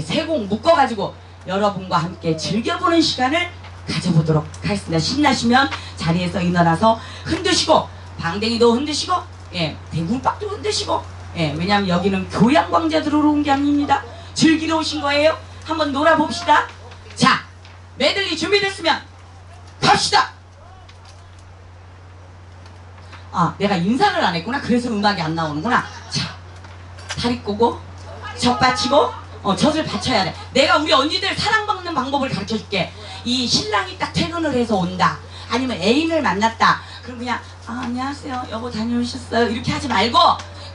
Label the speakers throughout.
Speaker 1: 세곡 묶어가지고 여러분과 함께 즐겨보는 시간을 가져보도록 하겠습니다. 신나시면 자리에서 일어나서 흔드시고 방댕이도 흔드시고 예 대군박도 흔드시고 예 왜냐하면 여기는 교양광자들로 온게 아닙니다. 즐기러 오신 거예요. 한번 놀아봅시다. 자 메들리 준비됐으면 갑시다. 아 내가 인사를 안 했구나. 그래서 음악이 안 나오는구나. 자 다리 꼬고 젖 받치고 어, 젖을 받쳐야 돼. 내가 우리 언니들 사랑받는 방법을 가르쳐 줄게. 이 신랑이 딱 퇴근을 해서 온다. 아니면 애인을 만났다. 그럼 그냥 아, 안녕하세요. 여보 다녀오셨어요. 이렇게 하지 말고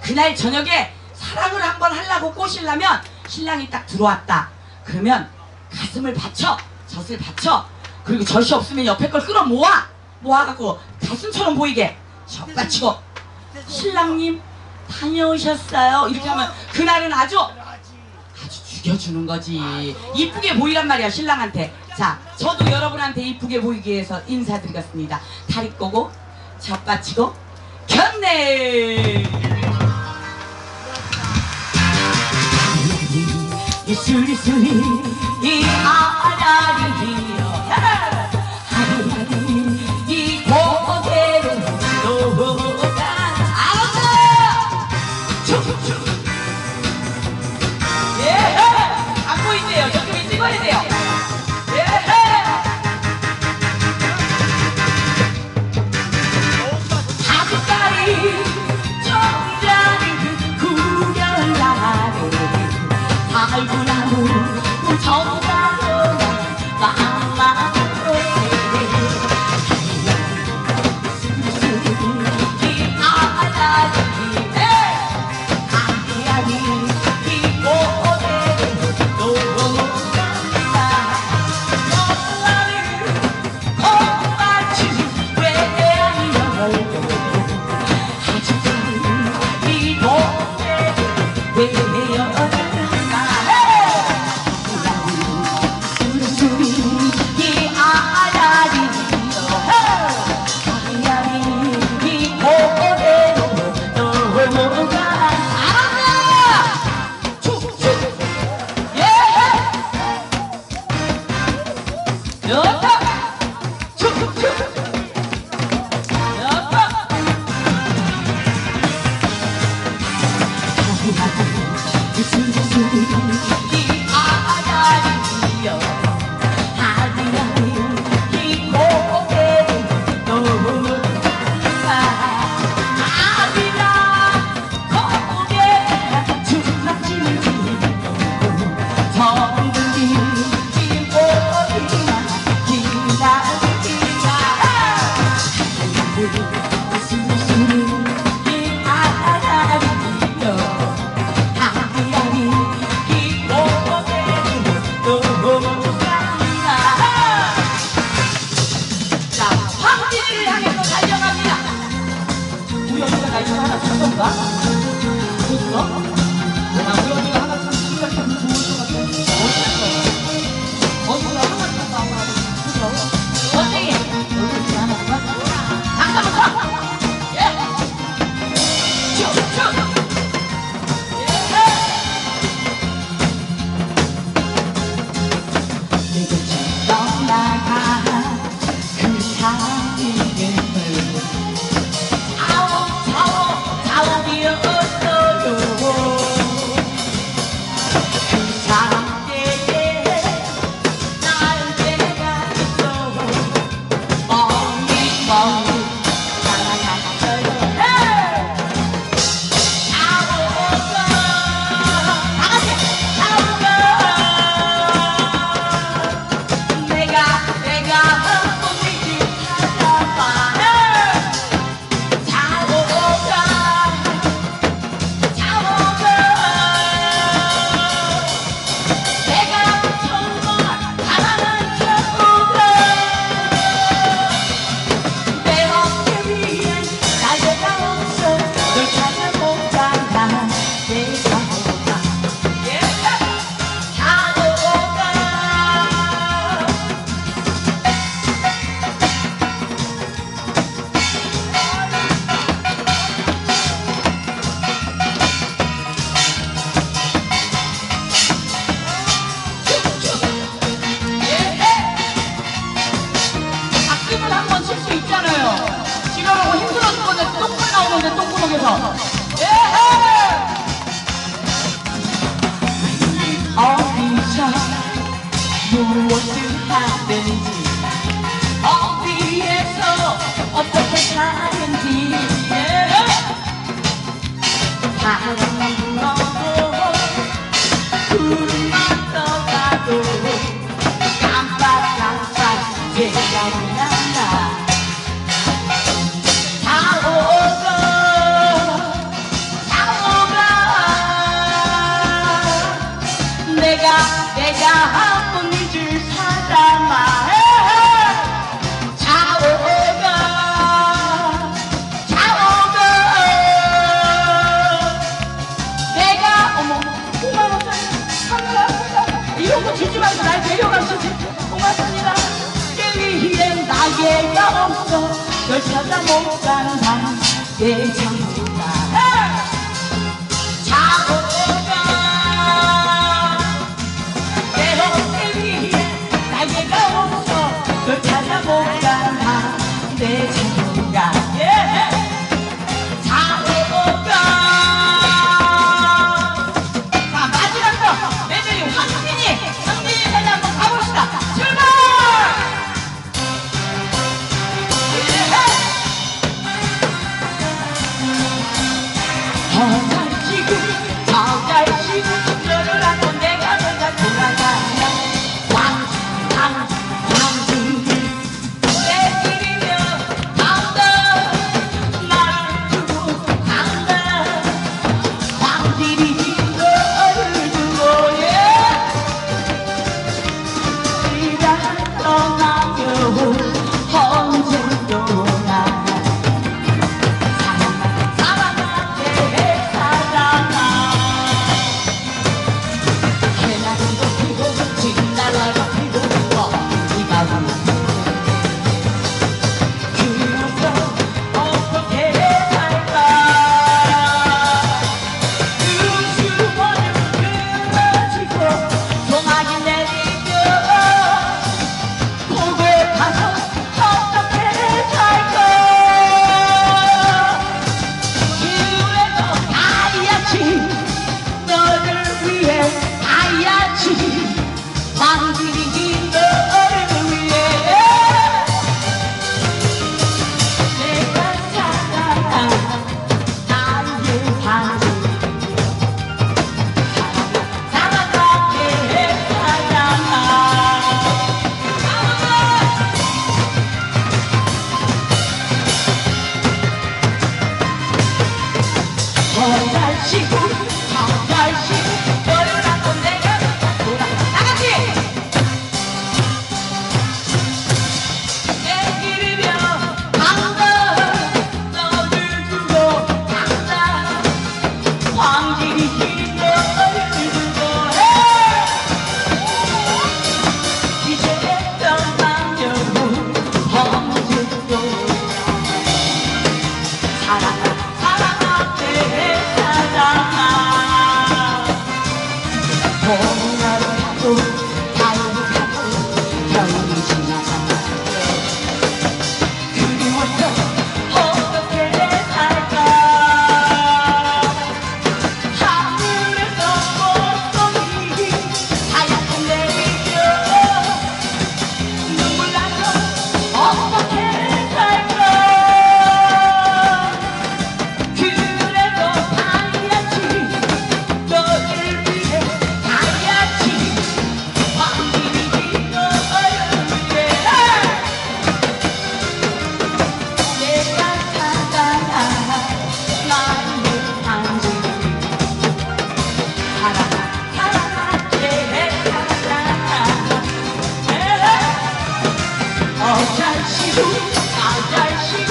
Speaker 1: 그날 저녁에 사랑을 한번 하려고 꼬시려면 신랑이 딱 들어왔다. 그러면 가슴을 받쳐. 젖을 받쳐. 그리고 젖이 없으면 옆에 걸 끌어 모아. 모아갖고 가슴처럼 보이게 젖 받치고 신랑님 다녀오셨어요. 이렇게 하면 그날은 아주 아주 죽여주는 거지. 이쁘게 보이란 말이야 신랑한테. 자, 저도 여러분한테 이쁘게 보이기 위해서 인사드리겠습니다. 다리 꼬고 젖 받치고 견내. 이수리수리 이 아라리 one doing what you 널 찾아 못 가는 밤 대창 I'm 아저씨도 아저씨도